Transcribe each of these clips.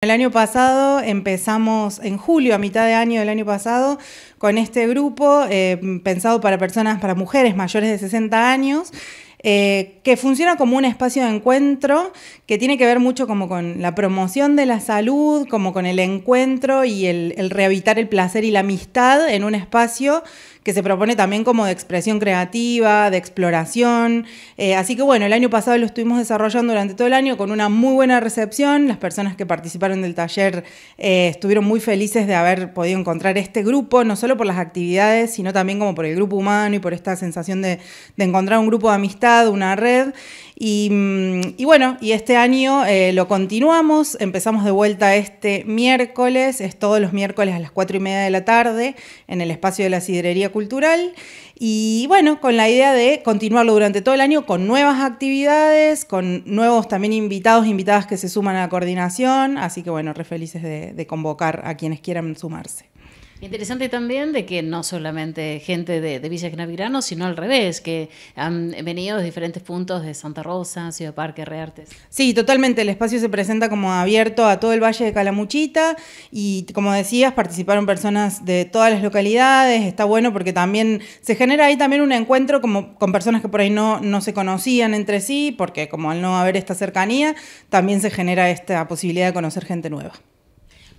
El año pasado empezamos en julio, a mitad de año del año pasado, con este grupo eh, pensado para personas, para mujeres mayores de 60 años. Eh, que funciona como un espacio de encuentro que tiene que ver mucho como con la promoción de la salud, como con el encuentro y el, el rehabilitar el placer y la amistad en un espacio que se propone también como de expresión creativa, de exploración. Eh, así que bueno, el año pasado lo estuvimos desarrollando durante todo el año con una muy buena recepción. Las personas que participaron del taller eh, estuvieron muy felices de haber podido encontrar este grupo, no solo por las actividades, sino también como por el grupo humano y por esta sensación de, de encontrar un grupo de amistad, una red. Mm, y, bueno, y este año eh, lo continuamos, empezamos de vuelta este miércoles, es todos los miércoles a las cuatro y media de la tarde en el espacio de la Sidrería Cultural. Y bueno, con la idea de continuarlo durante todo el año con nuevas actividades, con nuevos también invitados, invitadas que se suman a la coordinación. Así que bueno, re felices de convocar a quienes quieran sumarse. Interesante también de que no solamente gente de, de Villa Canavirano, sino al revés, que han venido de diferentes puntos de Santa Rosa, Ciudad Parque, Reartes. Sí, totalmente. El espacio se presenta como abierto a todo el Valle de Calamuchita y, como decías, participaron personas de todas las localidades. Está bueno porque también se genera ahí también un encuentro como con personas que por ahí no, no se conocían entre sí, porque como al no haber esta cercanía, también se genera esta posibilidad de conocer gente nueva.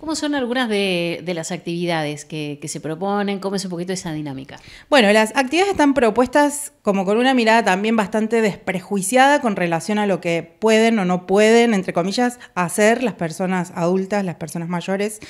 ¿Cómo son algunas de, las actividades que, se proponen? ¿Cómo es un poquito esa dinámica? Bueno, las actividades están propuestas como con una mirada también bastante desprejuiciada con relación a lo que pueden o no pueden, entre comillas, hacer las personas adultas, las personas mayores.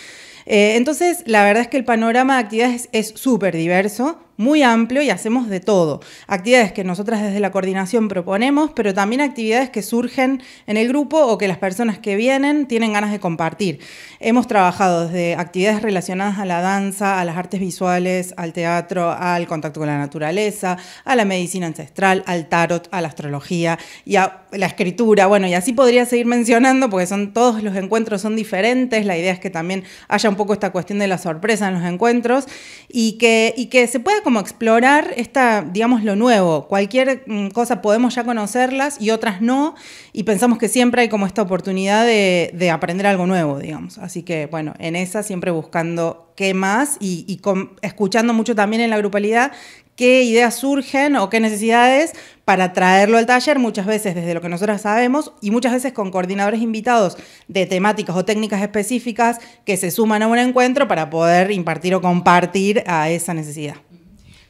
Eh, entonces, la verdad es que el panorama de actividades es súper diverso muy amplio y hacemos de todo. Actividades que nosotras desde la coordinación proponemos, pero también actividades que surgen en el grupo o que las personas que vienen tienen ganas de compartir. Hemos trabajado desde actividades relacionadas a la danza, a las artes visuales, al teatro, al contacto con la naturaleza, a la medicina ancestral, al tarot, a la astrología y a la escritura. Bueno, y así podría seguir mencionando porque son todos los encuentros son diferentes. La idea es que también haya un poco esta cuestión de la sorpresa en los encuentros y que, y que se pueda como explorar esta, digamos, lo nuevo. Cualquier mm, cosa podemos ya conocerlas y otras no, y pensamos que siempre hay como esta oportunidad de, aprender algo nuevo, digamos. Así que, bueno, en esa siempre buscando qué más y, escuchando mucho también en la grupalidad qué ideas surgen o qué necesidades para traerlo al taller, muchas veces desde lo que nosotros sabemos y muchas veces con coordinadores invitados de temáticas o técnicas específicas que se suman a un encuentro para poder impartir o compartir a esa necesidad.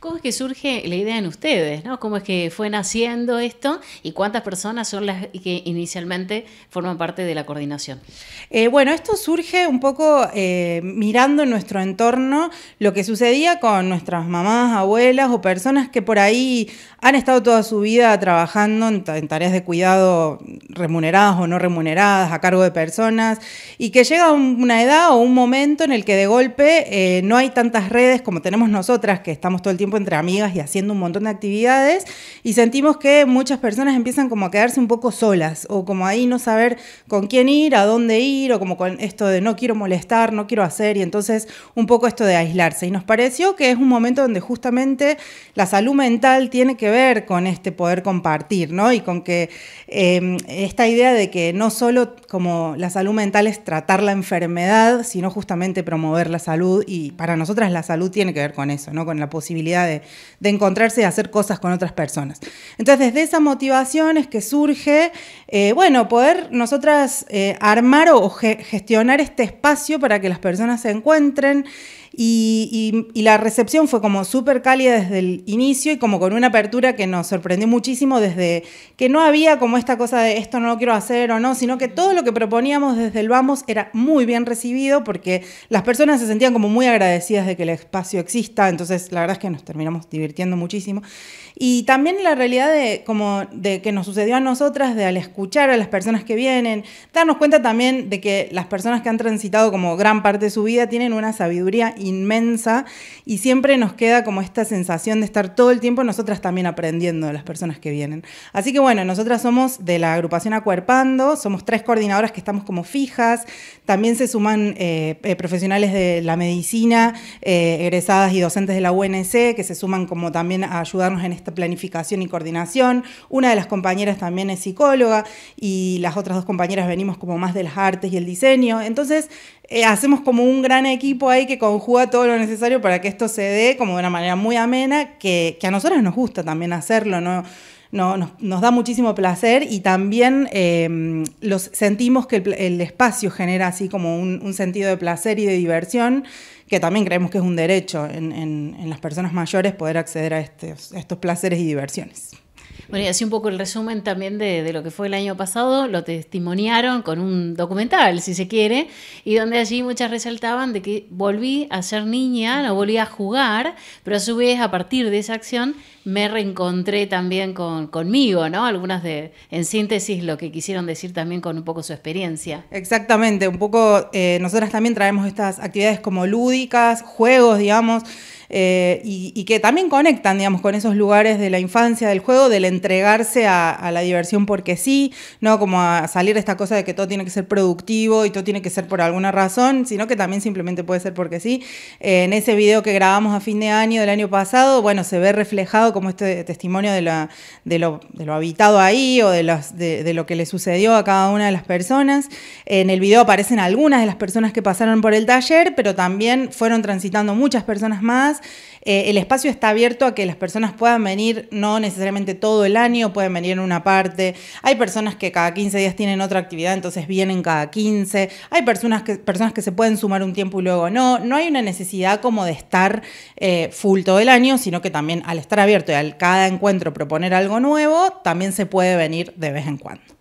¿Cómo es que surge la idea en ustedes? ¿no? ¿Cómo es que fue naciendo esto y cuántas personas son las que inicialmente forman parte de la coordinación? Eh, bueno, esto surge un poco eh, mirando en nuestro entorno lo que sucedía con nuestras mamás, abuelas o personas que por ahí han estado toda su vida trabajando en, tareas de cuidado remuneradas o no remuneradas a cargo de personas y que llega una edad o un momento en el que de golpe eh, no hay tantas redes como tenemos nosotras que estamos todo el tiempo entre amigas y haciendo un montón de actividades y sentimos que muchas personas empiezan como a quedarse un poco solas o como ahí no saber con quién ir, a dónde ir o como con esto de no quiero molestar, no quiero hacer y entonces un poco esto de aislarse. Y nos pareció que es un momento donde justamente la salud mental tiene que ver con este poder compartir, ¿no? Y con que em, esta idea de que no solo como la salud mental es tratar la enfermedad, sino justamente promover la salud y para nosotras la salud tiene que ver con eso, ¿no? Con la posibilidad de, encontrarse y hacer cosas con otras personas. Entonces, desde esa motivación es que surge, eh, bueno, poder nosotras eh, armar o gestionar este espacio para que las personas se encuentren y, la recepción fue como súper cálida desde el inicio y como con una apertura que nos sorprendió muchísimo desde que no había como esta cosa de esto no lo quiero hacer o no, sino que todo lo que proponíamos desde el vamos era muy bien recibido porque las personas se sentían como muy agradecidas de que el espacio exista, entonces la verdad es que nos terminamos divirtiendo muchísimo. Y también la realidad de, como de que nos sucedió a nosotras, de al escuchar a las personas que vienen, darnos cuenta también de que las personas que han transitado como gran parte de su vida tienen una sabiduría inmensa y siempre nos queda como esta sensación de estar todo el tiempo nosotras también aprendiendo de las personas que vienen. Así que bueno, nosotras somos de la agrupación Acuerpando, somos tres coordinadoras que estamos como fijas, también se suman eh, eh, profesionales de la medicina, eh, egresadas y docentes de la UNC, que que se suman como también a ayudarnos en esta planificación y coordinación. Una de las compañeras también es psicóloga y las otras dos compañeras venimos como más de las artes y el diseño. Entonces, eh, hacemos como un gran equipo ahí que conjuga todo lo necesario para que esto se dé como de una manera muy amena, que, a nosotros nos gusta también hacerlo, ¿no? no, nos, da muchísimo placer y también em, los, sentimos que el, espacio genera así como un, sentido de placer y de diversión, que también creemos que es un derecho en, las personas mayores poder acceder a estos placeres y diversiones. Bueno, y así un poco el resumen también de, lo que fue el año pasado, lo testimoniaron con un documental, si se quiere, y donde allí muchas resaltaban de que volví a ser niña, no volví a jugar, pero a su vez a partir de esa acción me reencontré también con, conmigo, ¿no? Algunas de, en síntesis, lo que quisieron decir también con un poco su experiencia. Exactamente, un poco, eh, nosotras también traemos estas actividades como lúdicas, juegos, digamos, eh, y, que también conectan, digamos, con esos lugares de la infancia, del juego, del entregarse a, la diversión porque sí, no como a salir de esta cosa de que todo tiene que ser productivo y todo tiene que ser por alguna razón, sino que también simplemente puede ser porque sí. Eh, en ese video que grabamos a fin de año del año pasado, bueno, se ve reflejado como este testimonio de, la, de, lo, de lo, habitado ahí o de, de, lo que le sucedió a cada una de las personas. En el video aparecen algunas de las personas que pasaron por el taller, pero también fueron transitando muchas personas más eh, el espacio está abierto a que las personas puedan venir, no necesariamente todo el año, pueden venir en una parte. Hay personas que cada 15 días tienen otra actividad, entonces vienen cada 15. Hay personas que, personas que se pueden sumar un tiempo y luego no. No hay una necesidad como de estar eh, full todo el año, sino que también al estar abierto y al cada encuentro proponer algo nuevo, también se puede venir de vez en cuando.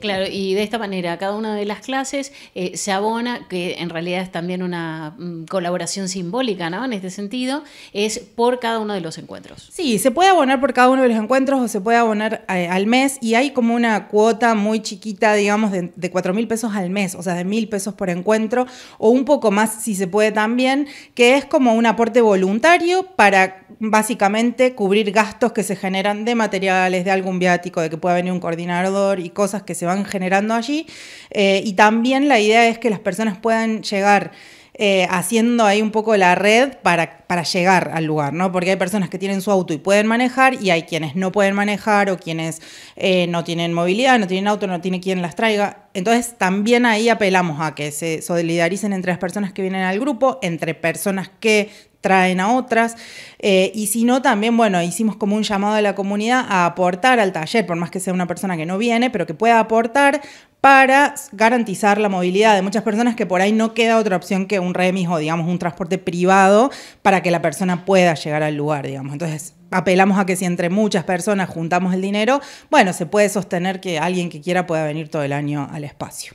Claro, y de esta manera cada una de las clases eh, se abona, que en realidad es también una mm, colaboración simbólica, ¿no? En este sentido, es por cada uno de los encuentros. Sí, se puede abonar por cada uno de los encuentros o se puede abonar eh, al mes y hay como una cuota muy chiquita, digamos, de, de 4 mil pesos al mes, o sea, de mil pesos por encuentro o un poco más si se puede también, que es como un aporte voluntario para básicamente cubrir gastos que se generan de materiales, de algún viático, de que pueda venir un coordinador y cosas que se van generando allí. Eh, y también la idea es que las personas puedan llegar eh, haciendo ahí un poco la red para, para llegar al lugar, ¿no? Porque hay personas que tienen su auto y pueden manejar y hay quienes no pueden manejar o quienes eh, no tienen movilidad, no tienen auto, no tiene quien las traiga. Entonces también ahí apelamos a que se solidaricen entre las personas que vienen al grupo, entre personas que traen a otras. Eh, y si no, también, bueno, hicimos como un llamado a la comunidad a aportar al taller, por más que sea una persona que no viene, pero que pueda aportar para garantizar la movilidad de muchas personas que por ahí no queda otra opción que un remis o digamos un transporte privado para que la persona pueda llegar al lugar, digamos. Entonces, apelamos a que si entre muchas personas juntamos el dinero, bueno, se puede sostener que alguien que quiera pueda venir todo el año al espacio.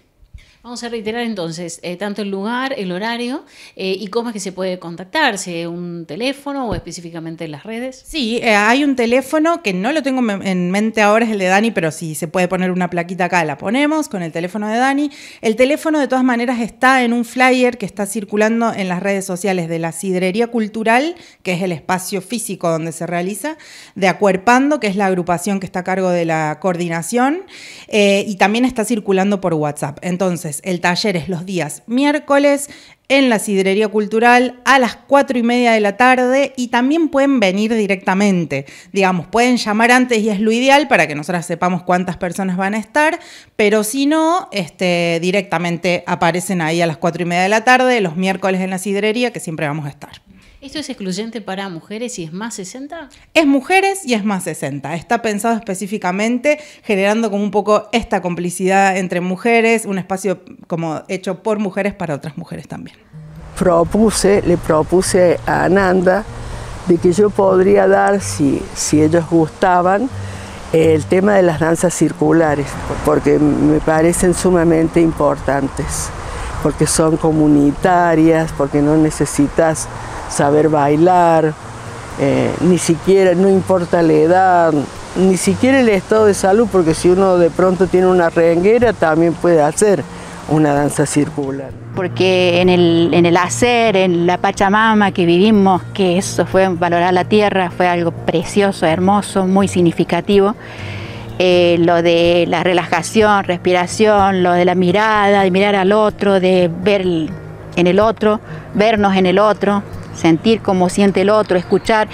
Vamos a reiterar entonces eh, tanto el lugar, el horario eh, y cómo es que se puede contactarse, un teléfono o específicamente las redes. Sí, eh, hay un teléfono que no lo tengo en mente ahora, es el de Dani, pero si se puede poner una plaquita acá, la ponemos con el teléfono de Dani. El teléfono de todas maneras está en un flyer que está circulando en las redes sociales de la Sidrería Cultural, que es el espacio físico donde se realiza, de Acuerpando, que es la agrupación que está a cargo de la coordinación, y también está circulando por WhatsApp. Entonces, el taller es los días miércoles en la Sidrería Cultural a las cuatro y media de la tarde y también pueden venir directamente. Digamos, pueden llamar antes y es lo ideal para que nosotras sepamos cuántas personas van a estar, pero si no, este, directamente aparecen ahí a las cuatro y media de la tarde, los miércoles en la Sidrería, que siempre vamos a estar. ¿Esto es excluyente para mujeres y es más 60? Es mujeres y es más 60. Está pensado específicamente generando como un poco esta complicidad entre mujeres, un espacio como hecho por mujeres para otras mujeres también. Propuse, le propuse a Ananda de que yo podría dar, si, si ellos gustaban, el tema de las danzas circulares, porque me parecen sumamente importantes, porque son comunitarias, porque no necesitas saber bailar, eh, ni siquiera, no importa la edad, ni siquiera el estado de salud, porque si uno de pronto tiene una renguera también puede hacer una danza circular. Porque en el, en el hacer, en la Pachamama que vivimos, que eso fue valorar la tierra, fue algo precioso, hermoso, muy significativo. Eh, lo de la relajación, respiración, lo de la mirada, de mirar al otro, de ver en el otro, vernos en el otro, sentir cómo siente el otro, escuchar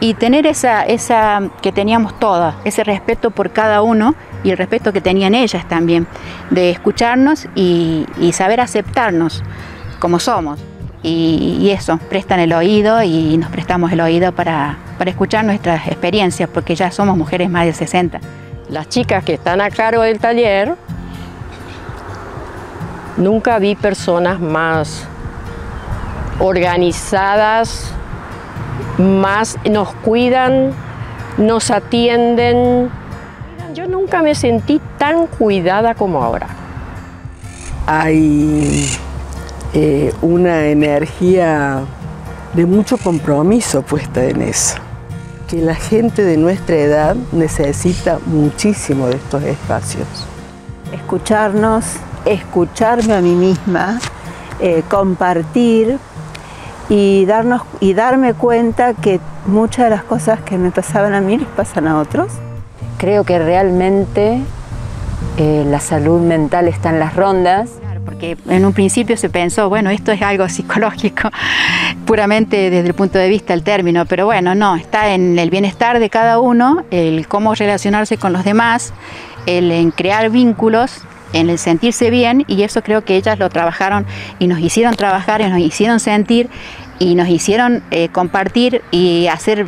y tener esa, esa que teníamos todas, ese respeto por cada uno y el respeto que tenían ellas también, de escucharnos y, saber aceptarnos como somos. Y, eso, prestan el oído y nos prestamos el oído para, para escuchar nuestras experiencias, porque ya somos mujeres más de 60. Las chicas que están a cargo del taller, nunca vi personas más organizadas, más nos cuidan, nos atienden. Yo nunca me sentí tan cuidada como ahora. Hay eh, una energía de mucho compromiso puesta en eso, que la gente de nuestra edad necesita muchísimo de estos espacios. Escucharnos, escucharme a mí misma, eh, compartir, y, darnos, y darme cuenta que muchas de las cosas que me pasaban a mí les pasan a otros. Creo que realmente eh, la salud mental está en las rondas. Porque en un principio se pensó, bueno, esto es algo psicológico, puramente desde el punto de vista del término, pero bueno, no, está en el bienestar de cada uno, el cómo relacionarse con los demás, el en crear vínculos en el sentirse bien y eso creo que ellas lo trabajaron y nos hicieron trabajar y nos hicieron sentir y nos hicieron eh, compartir y hacer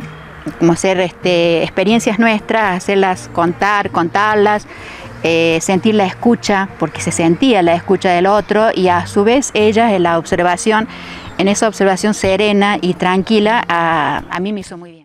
como hacer este, experiencias nuestras, hacerlas contar, contarlas, eh, sentir la escucha, porque se sentía la escucha del otro y a su vez ellas en la observación, en esa observación serena y tranquila, a, a mí me hizo muy bien.